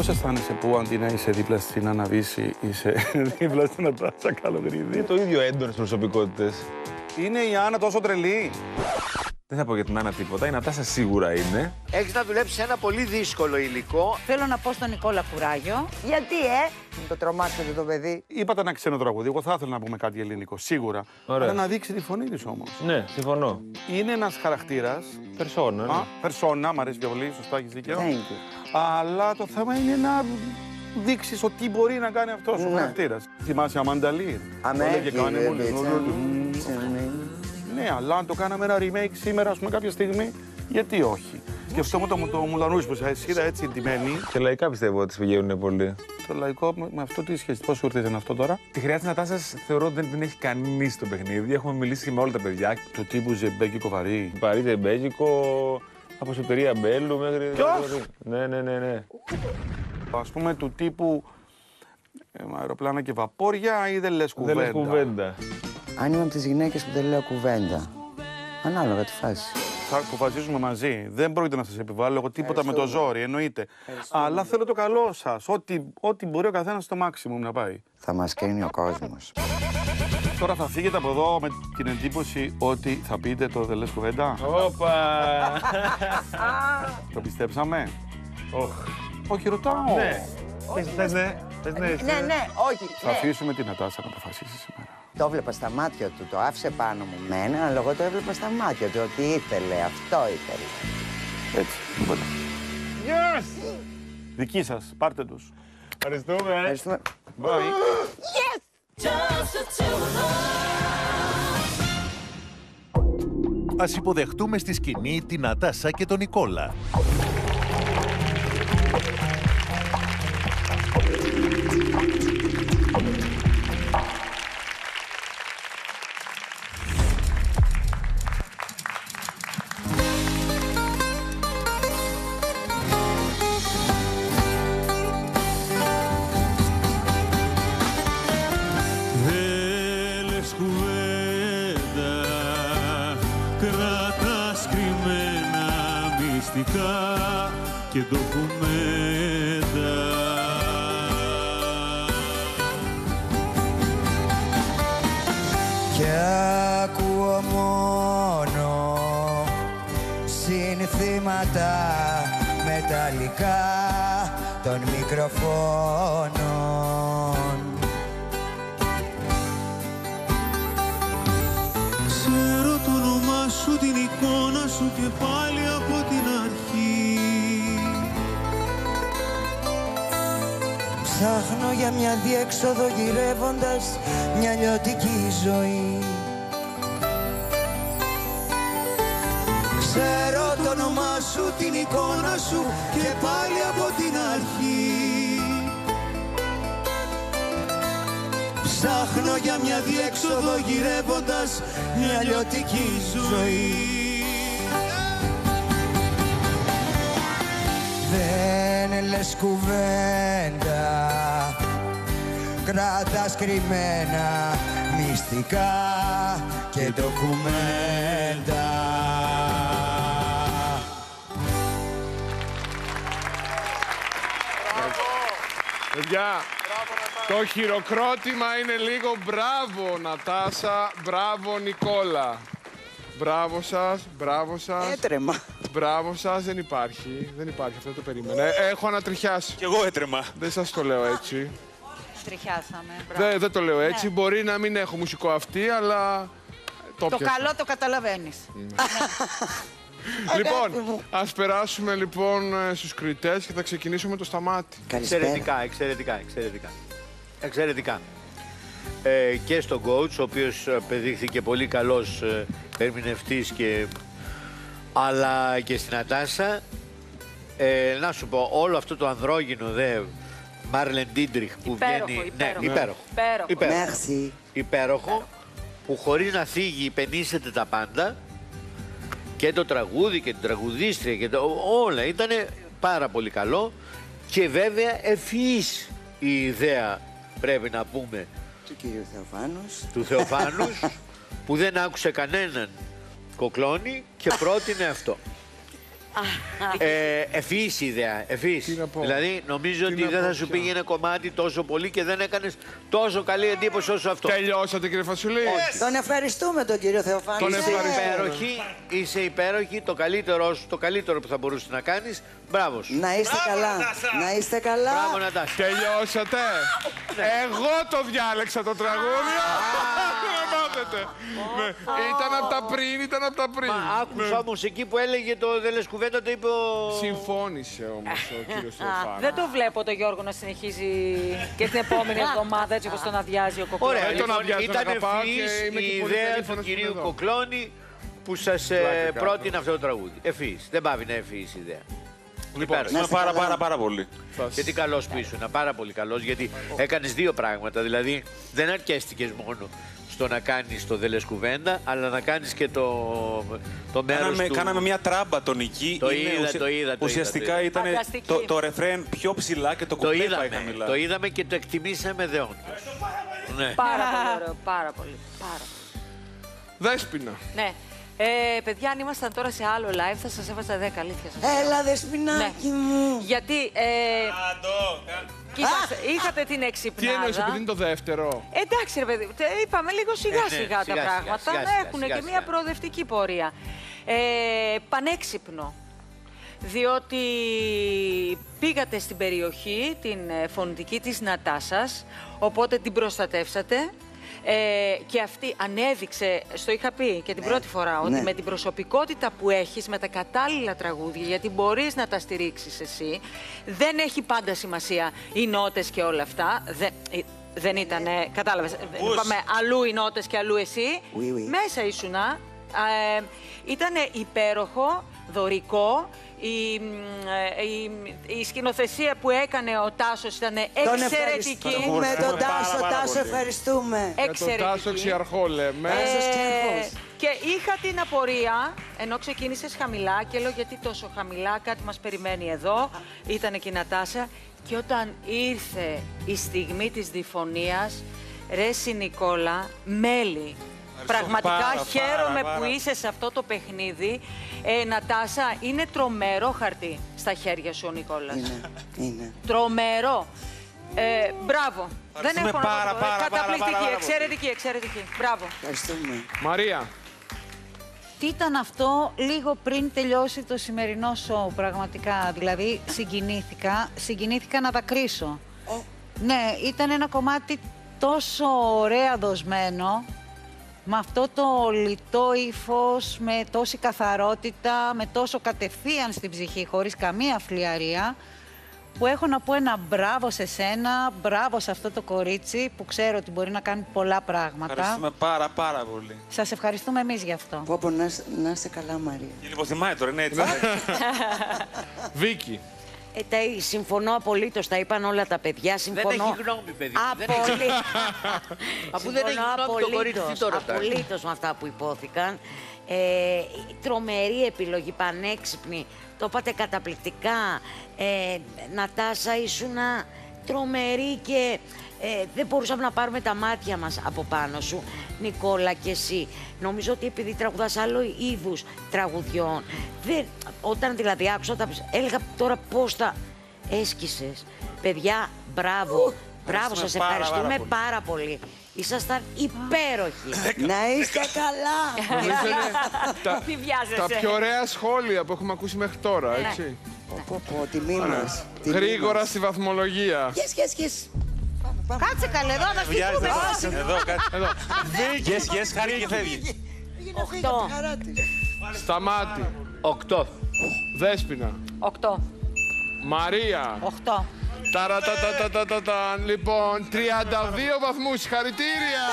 Πώς αισθάνεσαι που αντί να είσαι δίπλα στην Αναβίση, είσαι δίπλα στην Ατάσα Καλογρίδη; Είναι το ίδιο έντονες προσωπικότητες. Είναι η Άννα τόσο τρελή. Δεν θα πω για την Άννα τίποτα. Η Νατάσα σίγουρα είναι. Έχεις να δουλέψεις σε ένα πολύ δύσκολο υλικό. Θέλω να πω στον Νικόλα κουράγιο. Γιατί, ε! Μην το τρομάξετε το παιδί. Είπατε ένα ξένο τραγούδι. Εγώ θα ήθελα να πούμε κάτι ελληνικό, σίγουρα. Ωραία. Αλλά να δείξει τη φωνή της όμως. Ναι, συμφωνώ. Είναι ένας χαρακτήρας. Περσόνα. ναι. Α, περσόνα, μου αρέσει πιο πολύ, σωστά έχεις δίκιο. Thank you. Αλλά το θέμα είναι να δείξεις ότι τι μπορεί να κάνει αυτός ο Ναι. χαρακτήρας. Θυμάσαι Αμανταλή. Αμέ, Το λέγε, κάνε κύριε μου, Μπίτσα, λου, λου, λου. μ, τσιμι. Ναι, αλλά αν το κάναμε ένα remake σήμερα, ας πούμε, κάποια στιγμή, γιατί όχι. Και αυτό μου το, το μουλανούι που σα είδα έτσι εντυμένη. Και λαϊκά πιστεύω ότι πηγαίνουν πολύ. Το λαϊκό με, με αυτό τι σχέση, πώς σου ήρθε αυτό τώρα; Τη χρειά της Νατάσας θεωρώ ότι δεν την έχει κανείς στο παιχνίδι. Έχουμε μιλήσει και με όλα τα παιδιά. Του τύπου Ζεμπέκη Κοβαρή. Παρίτε Μπέζικο, από Σωτηρία Μπέλου μέχρι. Ποιος; Ναι, ναι, ναι, ναι. Α πούμε του τύπου ε, αεροπλάνα και βαπόρια ή δεν λες Δεν κουβέντα; λε κουβέντα. Αν είμαι από τις γυναίκες που δεν λέω κουβέντα. Ανάλογα τη φάση. Θα αποφασίσουμε μαζί. Δεν πρόκειται να σας επιβάλλω εγώ τίποτα με το ζόρι, εννοείται. Αλλά θέλω το καλό σας. Ό,τι, ό,τι μπορεί ο καθένας στο maximum να πάει. Θα μας κρίνει ο κόσμος. Τώρα θα φύγετε από εδώ με την εντύπωση ότι θα πείτε το δεν λες κουβέντα. Όπα! Το πιστέψαμε; Οχ. Όχι, ρωτάω. Ναι. Πες πες ναι. Πες ναι. εσύ. Ναι, ναι, όχι. Θα ναι. αφήσουμε την Νατάσα να αποφασίσει σήμερα. Το έβλεπα στα μάτια του, το άφησε πάνω μου μένα, αλλά εγώ το έβλεπα στα μάτια του ότι ήθελε, αυτό ήθελε. Έτσι, τίποτα. Yes! Δική σας, πάρτε τους. Ευχαριστούμε. Ευχαριστούμε. Ας υποδεχτούμε στη σκηνή την Νατάσα και τον Νικόλα. Και ακούω μόνο συνθήματα μεταλλικά των μικροφώνων. Ξέρω το όνομά σου, την εικόνα σου και πάλι Ψάχνω για μια διέξοδο γυρεύοντας μια λιωτική ζωή. Ξέρω το όνομά σου, την εικόνα σου και πάλι από την αρχή. Ψάχνω για μια διέξοδο γυρεύοντας μια λιωτική ζωή. Δεν λες κουβέντα Κράτας κρυμμένα μυστικά και ντοκουμέντα Παιδιά, το χειροκρότημα είναι λίγο μπράβο Νατάσα, μπράβο Νικόλα. Μπράβο σας, μπράβο σας. Έτρεμα Μπράβο σας, δεν υπάρχει. Δεν υπάρχει, αυτό το περίμενα. Ε, Έχω ανατριχιάσει. Κι εγώ έτρεμα. Δεν σας το λέω έτσι. Τριχιάσαμε. μπράβο. Δεν, δεν το λέω έτσι. Μπορεί να μην έχω μουσικό αυτή, αλλά το Το πιάσα. καλό το καταλαβαίνεις. Λοιπόν, ας περάσουμε λοιπόν ε, στους κριτές και θα ξεκινήσουμε το σταμάτη. Καλησπέρα Εξαιρετικά, εξαιρετικά, εξαιρετικά. Εξαιρετικά. Ε, και στον coach, ο οποίος ε, αποδείχθηκε πολύ καλός ε, ερμηνευτής και... αλλά και στη Νατάσα. Ε, να σου πω, όλο αυτό το ανδρόγυνο δε Μάρλεν Ντίτριχ που Υπέροχο, βγαίνει... υπέροχο. Ναι, υπέροχο. Υπέροχο. Υπέροχο. Merci υπέροχο που χωρίς να θίγει υπαινίσσεται τα πάντα και το τραγούδι και την τραγουδίστρια και το, όλα ήταν πάρα πολύ καλό και βέβαια ευφυής η ιδέα πρέπει να πούμε του κύριου Θεοφάνους του Θεοφάνους που δεν άκουσε κανέναν κοκλώνει και πρότεινε αυτό. Ε, ευφυής ιδέα, ευφυής. Τι να πω. Δηλαδή νομίζω Τι ότι να δεν πω θα σου πια. πήγαινε κομμάτι τόσο πολύ και δεν έκανες τόσο καλή εντύπωση όσο αυτό. Τελειώσατε κύριε Φασουλή. Τον ευχαριστούμε τον κύριο Θεοφάνη. Τον Είσαι- ευχαριστώ. Υπέροχη, είσαι υπέροχη, το καλύτερό σου, το καλύτερο που θα μπορούσε να κάνεις. Μπράβο σου. Να είστε καλά. Να είστε καλά. Μπράβο Νατάσα. Τελειώσατε. Εγώ το διάλεξα το τραγούδι. Να μάθετε. Ναι. Ήταν από τα πριν, ήταν από τα πριν. Μα άκουσα όμως εκεί που έλεγε το δεν λες κουβέντα, το είπε ο... Συμφώνησε όμως ο κύριος Α, Θεοφάνη. δεν το βλέπω το Γιώργο να συνεχίζει και την επόμενη εβδομάδα έτσι όπως τον αδειάζει ο κοκκινός. Ωραία, Δεν τον λοιπόν, αδειάζω, ήταν τον αγαπάω και ευφυής είμαι και η πολύ ιδέα του περήφανος που κυρίου είμαι εδώ. Κοκλώνη που σας ε, Πλάκα κάνω. πρότεινε αυτό το τραγούδι. Ευφυής, δεν πάβει να ευφυής η ιδέα. Λοιπόν, Υπέροχη. Είμαι είστε πάρα καλά. πάρα πάρα πολύ. Γιατί καλός που ήσουν, πάρα πολύ καλός, γιατί έκανες δύο πράγματα. Δηλαδή, δεν αρκέστηκες μόνο στο να κάνεις το δεν λες κουβέντα, αλλά να κάνεις και το, το μέρος Κάναμε, του. κάναμε μια τράμπα τονική. Το Είναι είδα, το είδα, το ουσιαστικά είδα, το ήταν Φανταστική. το, το ρεφρέν πιο ψηλά και το Το κουπλέ πάει είδαμε, χαμηλά. το είδαμε και το εκτιμήσαμε δεόντως. Ναι. Πάρα πολύ ωραίο, πάρα πολύ. Πάρα πολύ. Δέσποινα. Ναι. Ε, παιδιά, αν ήμασταν τώρα σε άλλο live, θα σας έβαζα 10, αλήθεια σας. λέω. Έλα δεσποινάκι Ναι. μου. Γιατί, ε, κοίταξε, είχατε την Τι εξυπνάδα. εννοείς, επειδή είναι το δεύτερο; Εντάξει, ρε παιδί, τε- είπαμε λίγο σιγά Ε, ναι, σιγά τα σιγά, σιγά, πράγματα σιγά, να σιγά, έχουν σιγά, και σιγά. μια προοδευτική πορεία. Ε, πανέξυπνο. Διότι πήγατε στην περιοχή, την ε, φωνητική της Νατάσας, οπότε την προστατεύσατε. Ε, και αυτή ανέδειξε, στο είχα πει και την πρώτη φορά, ότι ναι. με την προσωπικότητα που έχεις, με τα κατάλληλα τραγούδια, γιατί μπορείς να τα στηρίξεις εσύ, δεν έχει πάντα σημασία οι νότες και όλα αυτά. Δεν, ε, δεν ήταν, κατάλαβες, είπαμε αλλού οι νότες και αλλού εσύ. Oui, oui. Μέσα ήσουνα. Ε, ήταν υπέροχο, δωρικό. Η, μ, ε, η, η σκηνοθεσία που έκανε ο Τάσος ήταν Τον εξαιρετική. ευχαριστούμε τον Πάρα, Τάσο. πάρα Τάσο πολύ. ευχαριστούμε. Για τον Τάσο Εξαιρετική. Ξιαρχό λέμε. Τάσος Ε, Ξιαρχός. και είχα την απορία, ενώ ξεκίνησες χαμηλά και λέω γιατί τόσο χαμηλά, κάτι μας περιμένει εδώ, ήταν και η Νατάσα. Και όταν ήρθε η στιγμή της διφωνίας, ρε συ Νικόλα, μέλη. Πραγματικά πάρα, πάρα, χαίρομαι πάρα. που είσαι σε αυτό το παιχνίδι. Ε, Νατάσα, είναι τρομερό χαρτί στα χέρια σου ο Νικόλας. Είναι, είναι. Τρομερό. Ε, μπράβο. Δεν Ευχαριστούμε έχω να πάρα, πω. πάρα, πάρα, Καταπληκτική, πάρα, πάρα εξαιρετική, εξαιρετική. Μπράβο. Ευχαριστούμε. Μαρία. Τι ήταν αυτό λίγο πριν τελειώσει το σημερινό σοου, πραγματικά; Δηλαδή, συγκινήθηκα, συγκινήθηκα να δακρύσω. Ναι, ήταν ένα κομμάτι τόσο ωραία δοσμένο, με αυτό το λιτό ύφος, με τόση καθαρότητα, με τόσο κατευθείαν στην ψυχή, χωρίς καμία φλιαρία, που έχω να πω ένα μπράβο σε σένα, μπράβο σε αυτό το κορίτσι που ξέρω ότι μπορεί να κάνει πολλά πράγματα. Ευχαριστούμε πάρα πάρα πολύ. Σας ευχαριστούμε εμείς γι' αυτό. Πω πω να, είσαι- να είστε καλά Μαρία. Και λιποθυμάει τώρα, είναι έτσι. Βίκη. Ε, τα, συμφωνώ απολύτως, τα είπαν όλα τα παιδιά. Δεν Συμφωνώ. έχει γνώμη, παιδί. μου, δεν έχει- Απολύτως. Αφού δεν έχει Συμφωνώ γνώμη το κορίτσι, τι απολύτως, το ρωτάει. απολύτως με αυτά που υπόθηκαν. Ε, τρομερή επιλογή, πανέξυπνη. Το είπατε καταπληκτικά. Ε, Νατάσα, ήσουνα τρομερή και ε, δεν μπορούσαμε να πάρουμε τα μάτια μας από πάνω σου. Νικόλα και εσύ. Νομίζω ότι επειδή τραγουδάς άλλο είδους τραγουδιών. Δεν, όταν δηλαδή άκουσα τα... Έλεγα τώρα πώς τα έσκησες. Παιδιά, μπράβο. Μπράβο, σας πάρα, πάρα ευχαριστούμε πολύ. πάρα πολύ. Ήσασταν υπέροχοι. να είστε καλά. Νομίζω είναι τα, Τι βιάζεσαι. τα πιο ωραία σχόλια που έχουμε ακούσει μέχρι τώρα, Ναι. έτσι. Πω, πω, πω, τιμή μας. τιμή Γρήγορα μας. στη βαθμολογία. Yes, yes, yes. Κάτσε καλέ εδώ να σκεφτούμε. Εδώ, κάτι. Yes, yes, χάρη και φεύγει. Οχτώ. Χαρά της. Σταμάτη. Οκτώ. Δέσποινα. Οκτώ. Μαρία. Οχτώ. Ταραταταταταταταν. Λοιπόν, 32 βαθμούς. Χαρητήρια.